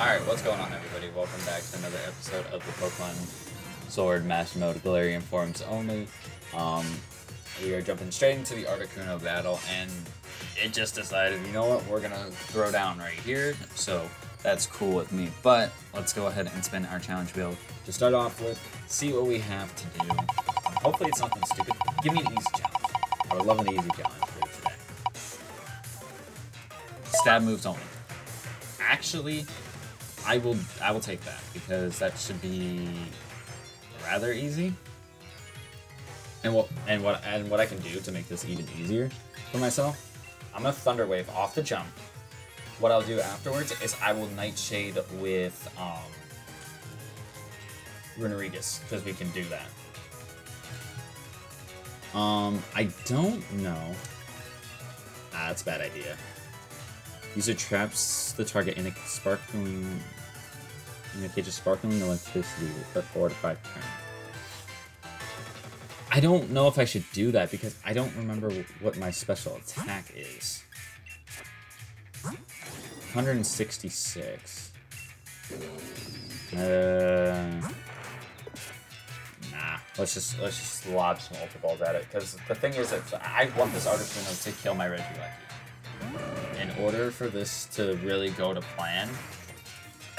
Alright, what's going on everybody? Welcome back to another episode of the Pokemon Sword Master Mode Galarian Forms only. Um, we are jumping straight into the Articuno battle, and it just decided, you know what, we're gonna throw down right here, so that's cool with me. But let's go ahead and spin our challenge wheel to start off with, see what we have to do. Hopefully it's nothing stupid. Give me an easy challenge. I would love an easy challenge for today. Stab moves only. Actually, I will I will take that because that should be rather easy. And what and what and what I can do to make this even easier for myself, I'm gonna Thunder Wave off the jump. What I'll do afterwards is I will Nightshade with um because we can do that. Um, I don't know. Ah, that's a bad idea. User traps the target in a sparkling in a cage of sparkling electricity for four to five turns. I don't know if I should do that because I don't remember what my special attack is. 166. Uh, nah. Let's just let's just lob some ultra balls at it because the thing is that I want this Articuno to kill my Regieleki in order for this to really go to plan,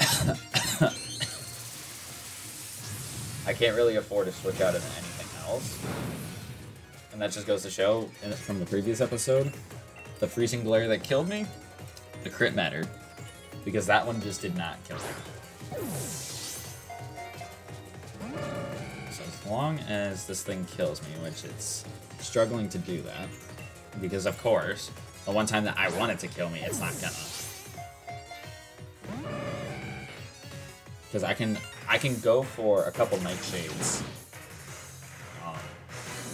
I can't really afford to switch out into anything else. And that just goes to show, from the previous episode, the freezing glare that killed me, the crit mattered. Because that one just did not kill me. So as long as this thing kills me, which it's struggling to do that, because of course, the one time that I want it to kill me, it's not gonna. Because I can I can go for a couple nightshades um,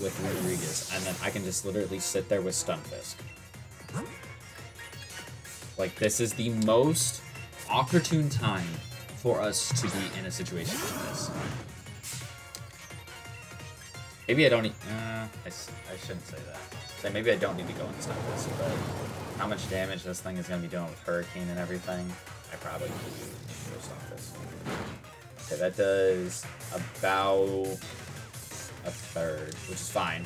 with Rodriguez, and then I can just literally sit there with Stunfisk. Like, this is the most opportune time for us to be in a situation like this. Maybe I don't need... Uh, I, I shouldn't say that. Say maybe I don't need to go into this, but how much damage this thing is going to be doing with Hurricane and everything, I probably could go this. Okay, that does about a third, which is fine.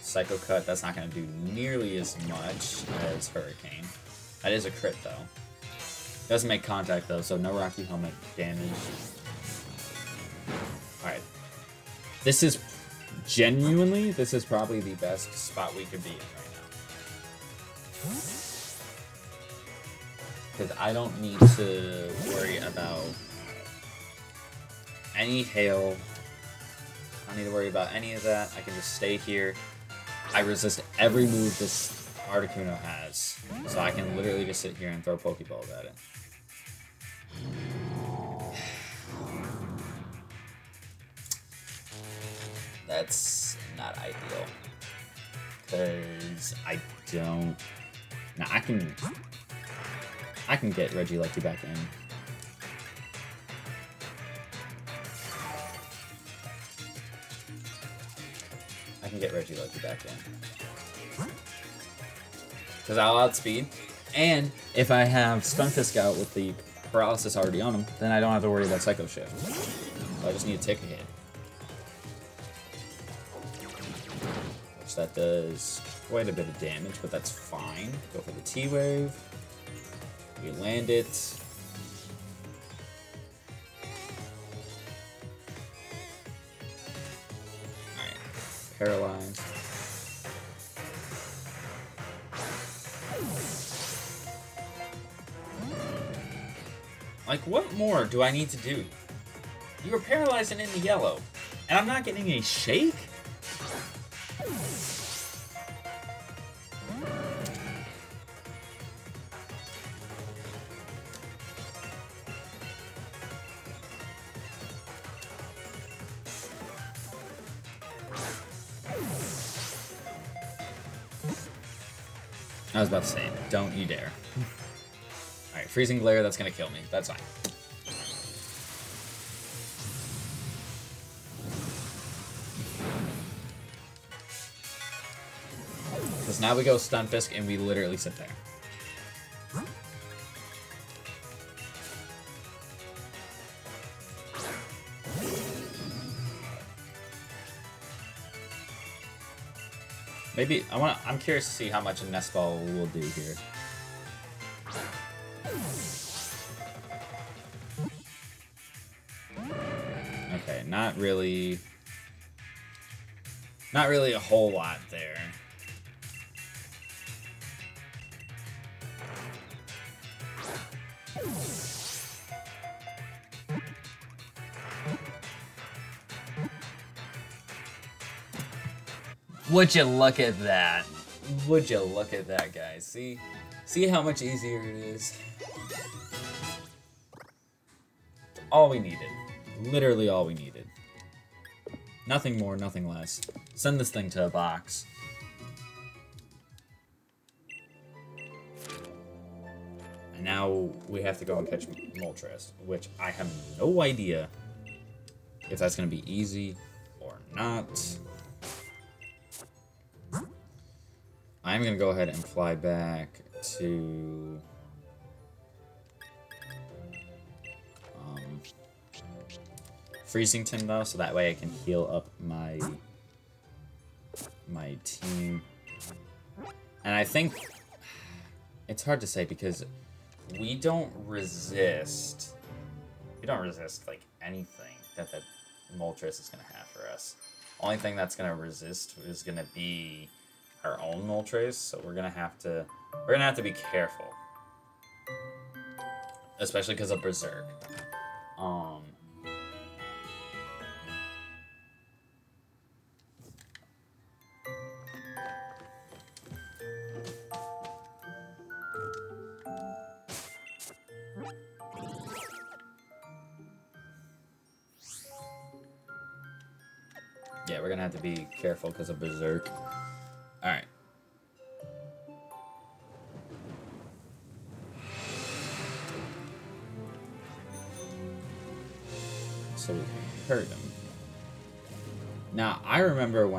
Psycho Cut, that's not going to do nearly as much as Hurricane. That is a crit, though. Doesn't make contact, though, so no Rocky Helmet damage. Alright. This is, genuinely, this is probably the best spot we could be in right now. Because I don't need to worry about any hail. I don't need to worry about any of that. I can just stay here. I resist every move this Articuno has. So I can literally just sit here and throw Pokeballs at it. That's not ideal. Because I don't... Now, I can... I can get Regieleki back in. I can get Regieleki back in. Because I'll outspeed. And if I have Stunfisk out with the paralysis already on him, then I don't have to worry about Psycho Shift. So I just need to take a hit. That does quite a bit of damage, but that's fine. Go for the T-Wave. We land it. Alright. Paralyzed. Like, what more do I need to do? You were paralyzed and in the yellow, and I'm not getting a shake? I was about to say, don't you dare. Alright, Freezing Glare, that's gonna kill me. That's fine. Because now we go Stunfisk and we literally sit there. Maybe I want. I'm curious to see how much a nest ball will do here. Okay, not really. Not really a whole lot there. Would you look at that? Would you look at that, guys? See? See how much easier it is? All we needed. Literally all we needed. Nothing more, nothing less. Send this thing to a box. And now we have to go and catch Moltres, which I have no idea if that's going to be easy or not. I'm going to go ahead and fly back to... Um, Freezington, though, so that way I can heal up my my team. And I think it's hard to say because we don't resist. We don't resist like anything that the Moltres is gonna have for us. Only thing that's gonna resist is gonna be our own Moltres, so we're gonna have to we're gonna have to be careful, especially because of Berserk. Um. Yeah, we're gonna have to be careful because of Berserk.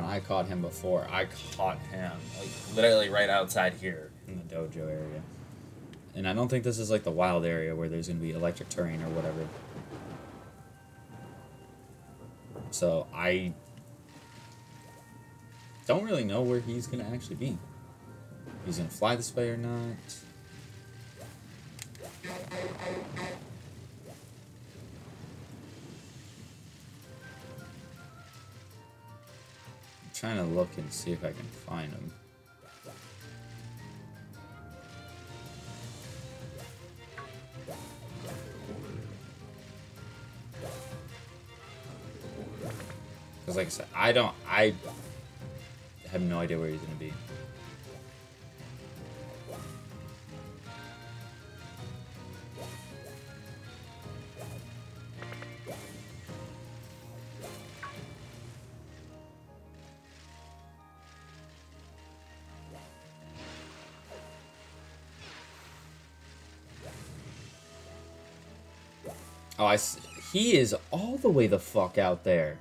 When I caught him before, I caught him, like, literally right outside here in the dojo area. And I don't think this is, like, the wild area where there's going to be electric terrain or whatever. So, I don't really know where he's going to actually be. He's to fly this way or not. Trying to look and see if I can find him. Because like I said, I don't, I have no idea where he's going to be. Oh, I see. He is all the way the fuck out there.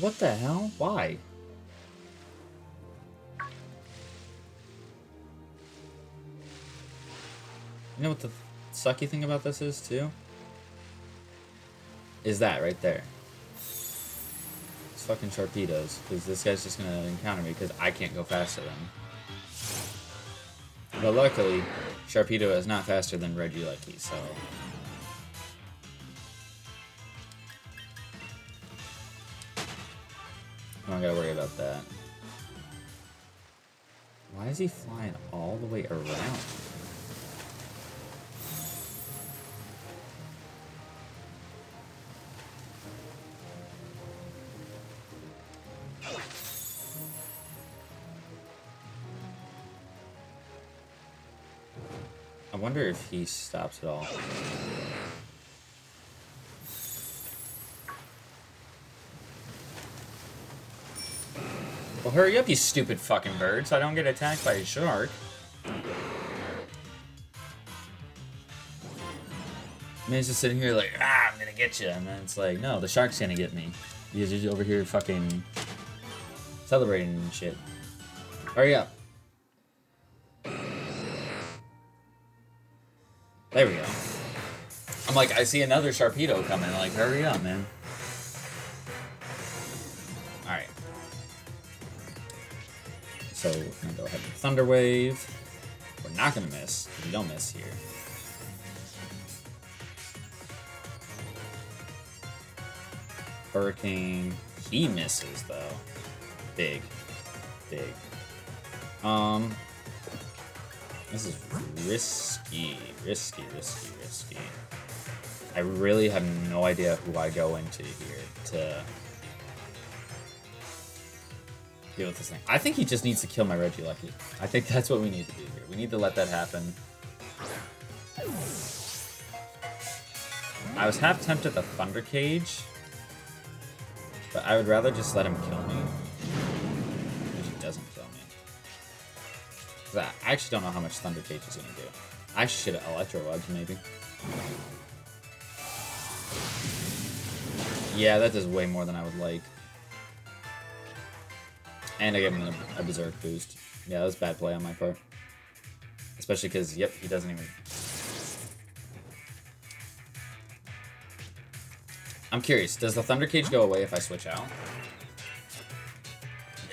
What the hell? Why? You know what the sucky thing about this is, too? Is that right there. It's fucking torpedoes, because this guy's just gonna encounter me because I can't go faster than him. But luckily, Sharpedo is not faster than Regieleki, so... I don't gotta worry about that. Why is he flying all the way around? If he stops at all. Well, hurry up, you stupid fucking bird, so I don't get attacked by a shark. Mean, just sitting here like, ah, I'm gonna get you. And then it's like, no, the shark's gonna get me. Because he's over here fucking celebrating and shit. Hurry up. I'm like, I see another Sharpedo coming. Like, hurry up, man. Alright. So we're gonna go ahead and Thunder Wave. We're not gonna miss. We don't miss here. Hurricane. He misses though. Big. Big. Um. This is risky. Risky, risky, risky. I really have no idea who I go into here to deal with this thing. I think he just needs to kill my Regieleki. I think that's what we need to do here. We need to let that happen. I was half tempted the Thunder Cage, but I would rather just let him kill me. If he doesn't kill me. I actually don't know how much Thunder Cage is going to do. I should have Electro Webs, maybe. Yeah, that does way more than I would like. And I gave him a, a Berserk boost. Yeah, that was bad play on my part. Especially because, yep, he doesn't even... I'm curious, does the Thunder Cage go away if I switch out?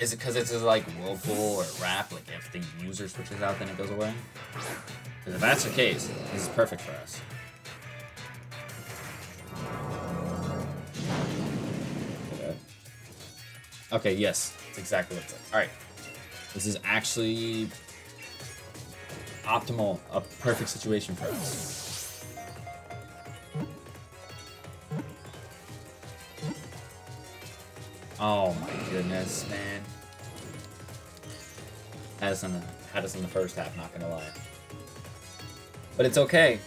Is it because it's like Whirlpool or Wrap? Like if the user switches out, then it goes away? Because if that's the case, this is perfect for us. Okay, yes. That's exactly what it's like. Alright. This is actually optimal, a perfect situation for us. Oh my goodness, man. Had us in the had us in the first half, not gonna lie. But it's okay.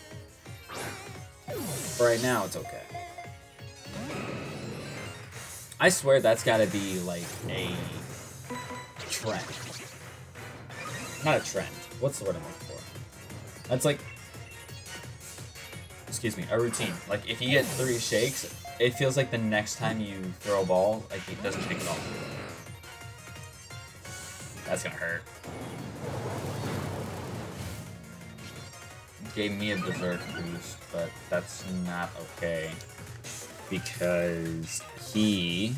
For right now, it's okay. I swear that's gotta be like a trend. Not a trend. What's the word I'm looking for? That's like excuse me, a routine. Like if you get three shakes, it feels like the next time you throw a ball, like it doesn't take it off. That's gonna hurt. Gave me a berserk boost, but that's not okay because he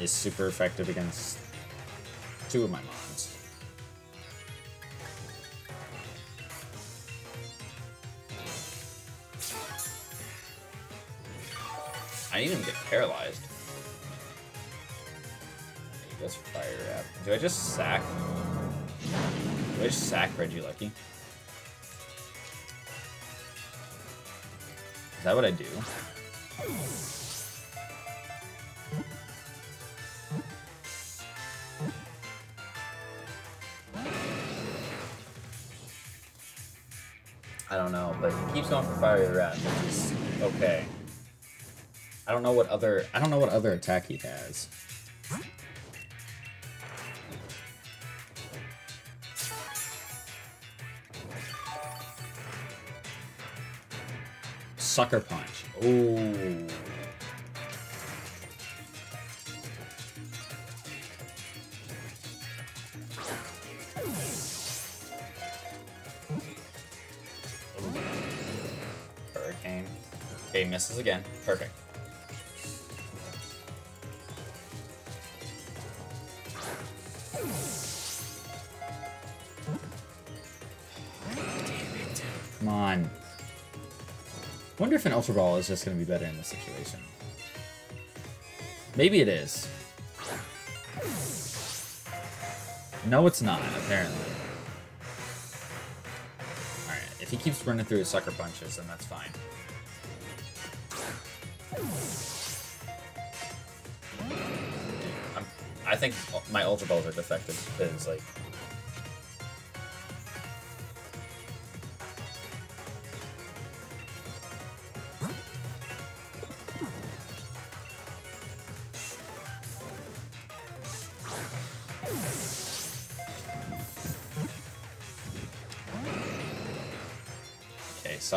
is super effective against two of my mons. I didn't even get paralyzed. He fire wrap. Do I just sack? Do I just sack Reggie Is that what I do? I don't know, but he keeps going for fiery wrath, which is okay. I don't know what other I don't know what other attack he has. Sucker Punch. Ooh. Hurricane. Okay, misses again. Perfect. If an Ultra Ball is just going to be better in this situation. Maybe it is. No, it's not, apparently. Alright, if he keeps running through his Sucker Punches, then that's fine. I'm, I think my Ultra Balls are defective, because, like,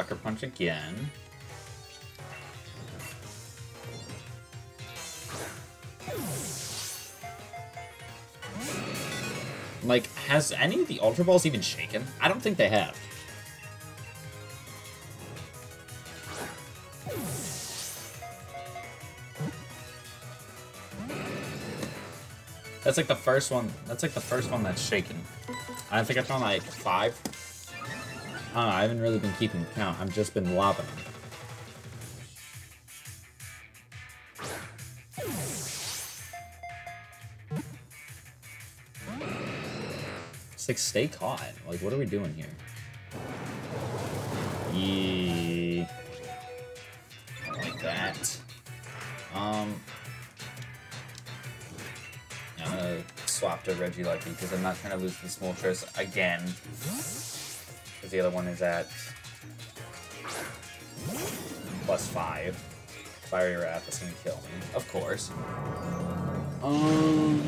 Sucker Punch again. Like, has any of the Ultra Balls even shaken? I don't think they have. That's like the first one. That's like the first one that's shaken. I think I've thrown like five. I know. I haven't really been keeping count. I've just been lobbing them. It's like stay caught. Like what are we doing here? Yeah. Like that. Um. I'm gonna swap to Regieleki because I'm not trying to lose the Moltres again. Because the other one is at plus five. Fiery Wrath is gonna kill me, of course. Um.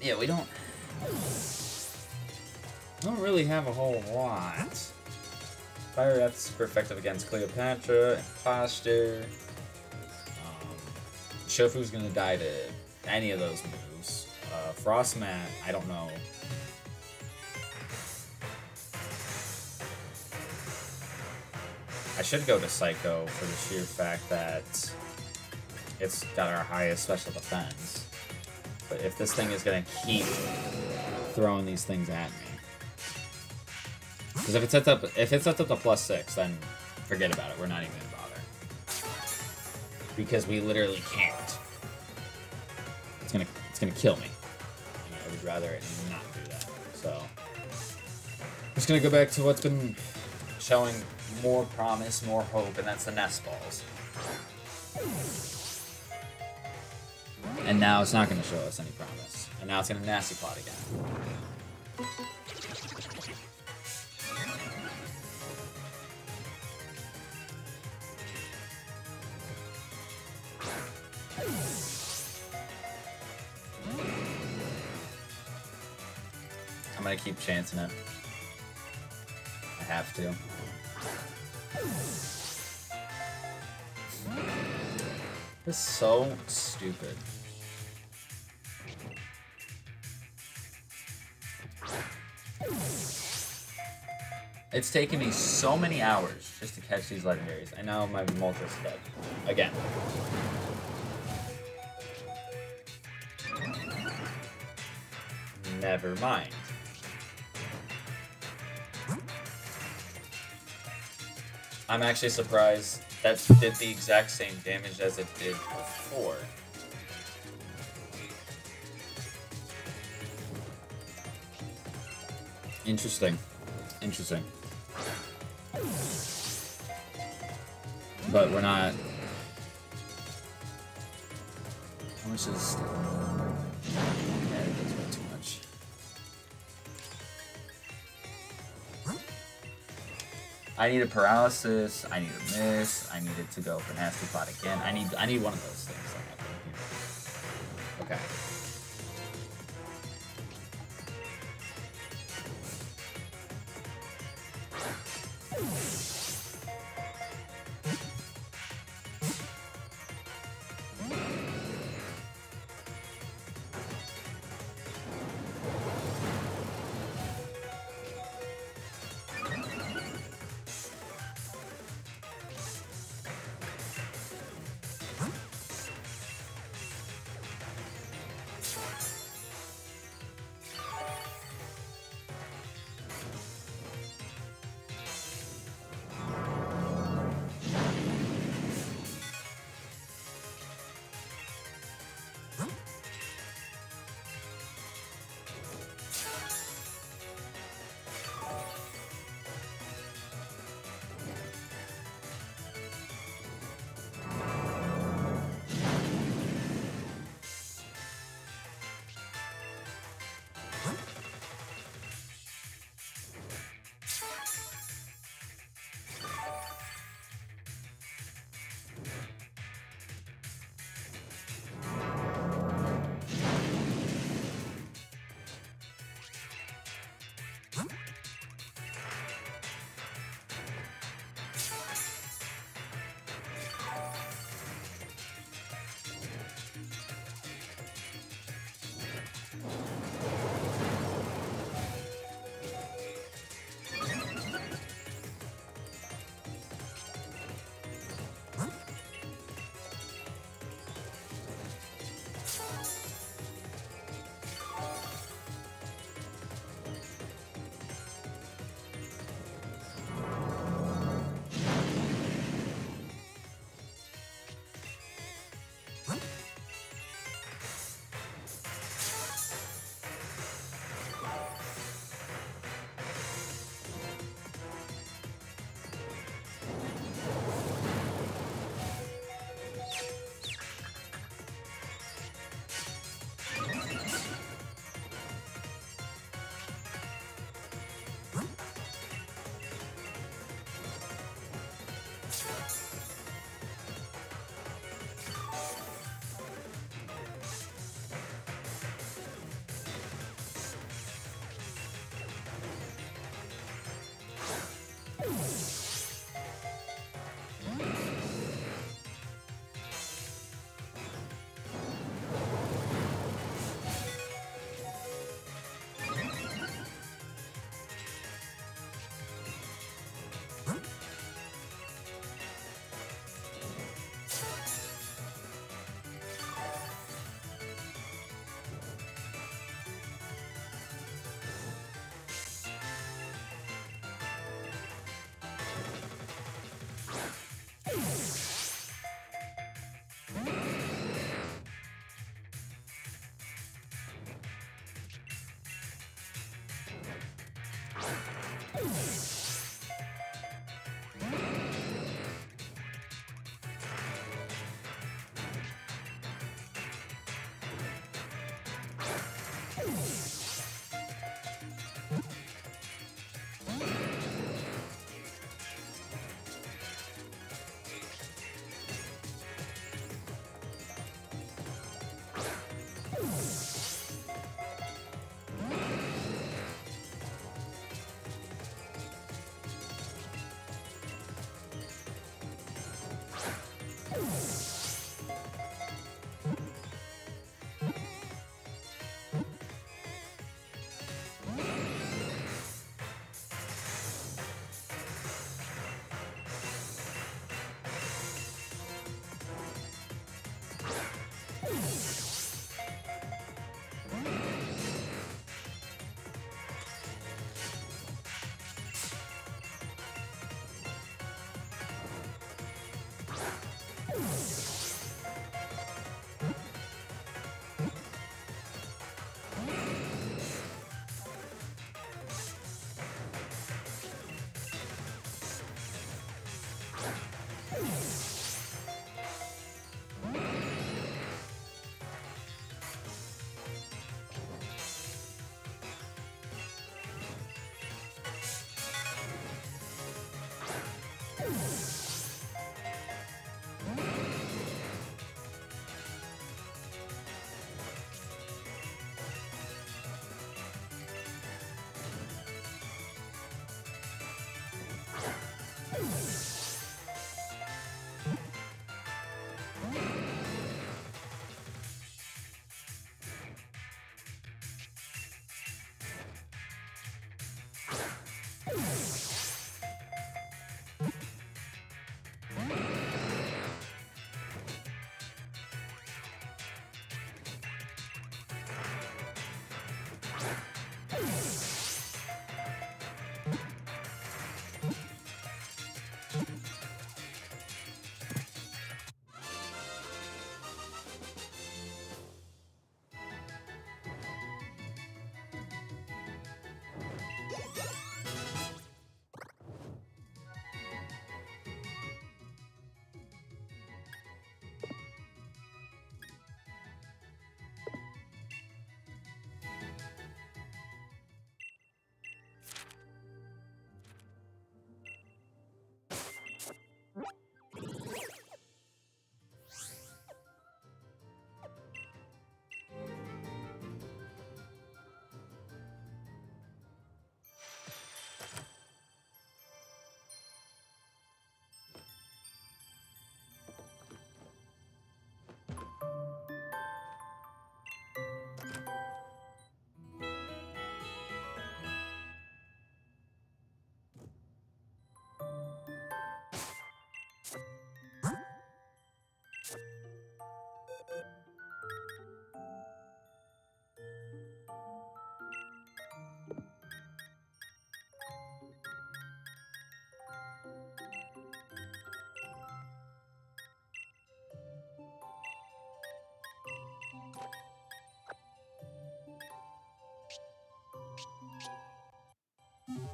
Yeah, we don't. don't really have a whole lot. Fire Wrath is super effective against Cleopatra, Imposter. Um, Shofu's gonna die to any of those moves. Uh, Frosmoth, I don't know. I should go to Psycho for the sheer fact that it's got our highest special defense. But if this thing is gonna keep throwing these things at me. Because if it sets up if it sets up to plus six, then forget about it. We're not even gonna bother. Because we literally can't. It's gonna it's gonna kill me. And I would rather not do that. So I'm just gonna go back to what's been showing more promise, more hope, and that's the nest balls. And now it's not going to show us any promise. And now it's going to nasty plot again. I'm going to keep chancing it. I have to. This is so stupid. It's taken me so many hours just to catch these legendaries. I know my Moltres dead. Again. Never mind. I'm actually surprised that did the exact same damage as it did before. Interesting. Interesting. But we're not... How much is... I need a paralysis, I need a miss, I need it to go for nasty plot again. I need I need one of those things. Okay.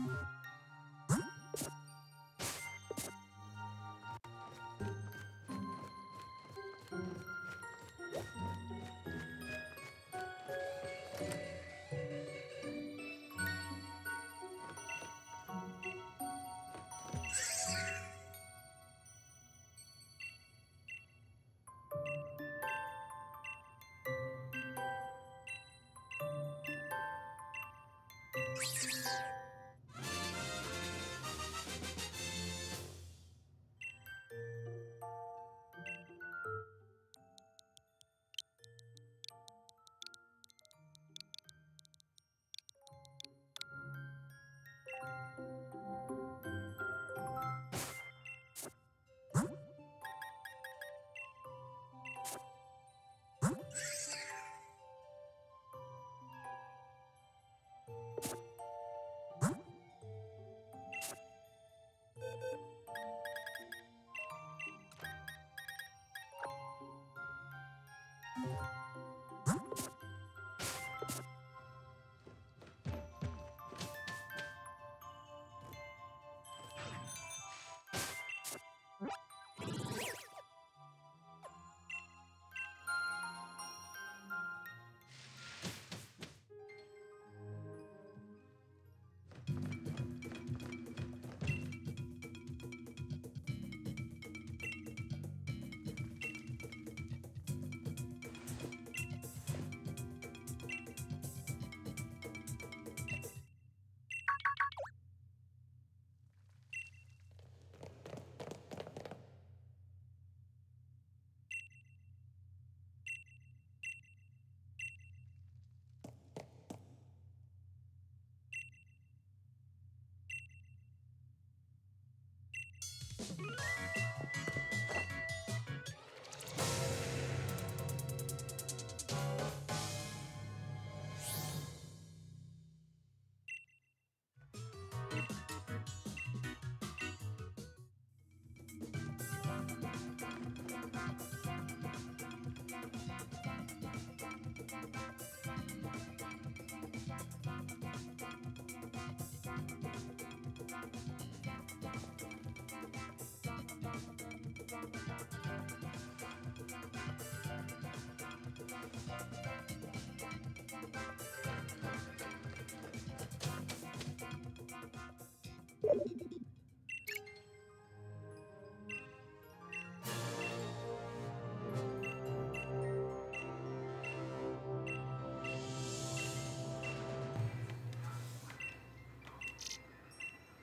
you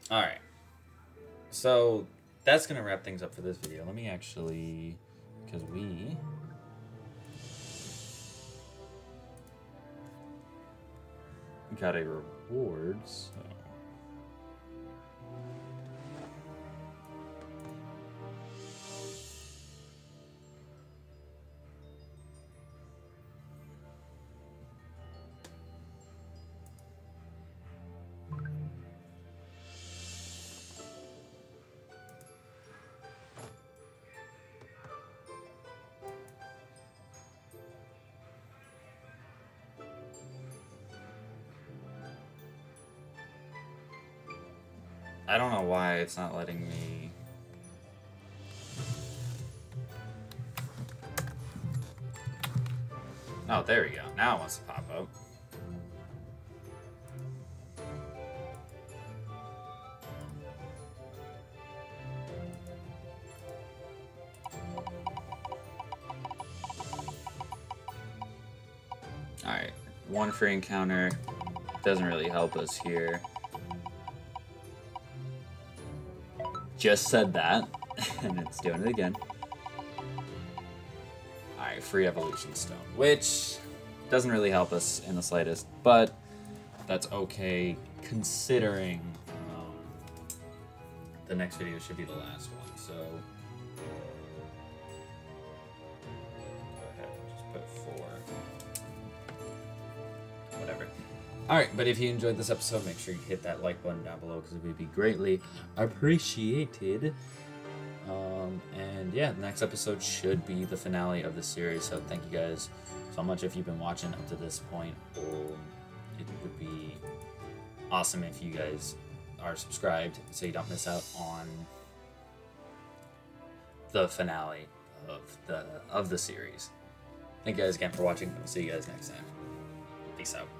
All right. So that's going to wrap things up for this video. Let me actually, because we. Got a reward, so. Oh. I don't know why it's not letting me. Oh, there we go. Now it wants to pop up. Alright, one free encounter. Doesn't really help us here. Just said that, and it's doing it again. Alright, free evolution stone, which doesn't really help us in the slightest, but that's okay considering um, the next video should be the last one, so Alright, but if you enjoyed this episode, make sure you hit that like button down below because it would be greatly appreciated. Um, and yeah, the next episode should be the finale of the series. So thank you guys so much if you've been watching up to this point. Um, it would be awesome if you guys are subscribed so you don't miss out on the finale of the of the series. Thank you guys again for watching. We'll see you guys next time. Peace out.